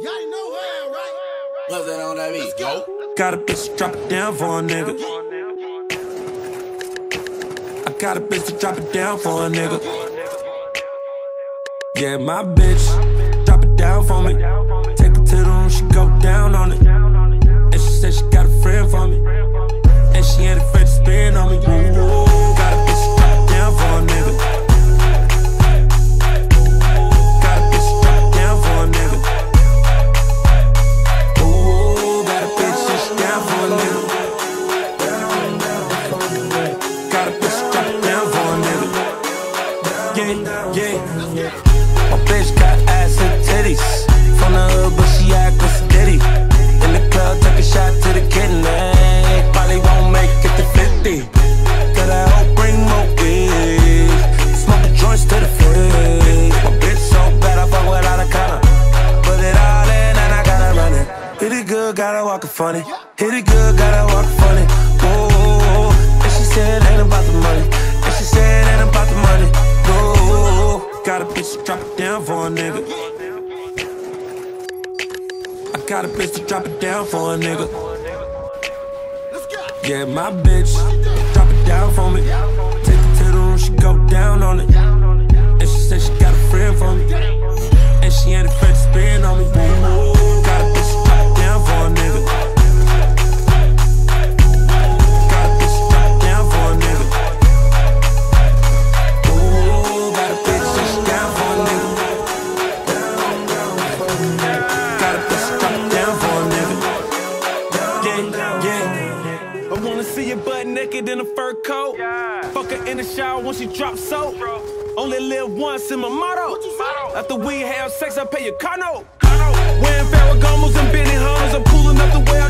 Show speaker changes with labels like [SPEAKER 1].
[SPEAKER 1] Y'all know how, right?
[SPEAKER 2] What's that on that beat? Go.
[SPEAKER 3] Got a bitch drop it down for a nigga. I got a bitch to drop it down for a nigga. Yeah, my bitch, Yeah, yeah. My bitch got ass and titties. From the hood, but she act with ditty. In the club, take a shot to the kidney. Probably won't make it to 50. Cause I hope bring more weed. Smoking joints to the face. My bitch so bad, I fuck without a collar. Put it all in and I gotta run it. Hit it good, gotta walk it funny. Hit it good, gotta walk it funny. Whoa, and she said ain't about the money. For a nigga. I got a bitch to drop it down for a nigga. Yeah, my bitch, drop it down for me. Take it to the room, she go down on it.
[SPEAKER 4] Wanna see your butt naked in a fur coat. Fuck her in the shower when she drops soap. Bro. Only live once in my motto. After we have sex, I pay your car note. Wearing Ferragamos and Benny Hunters, I'm cool enough to wear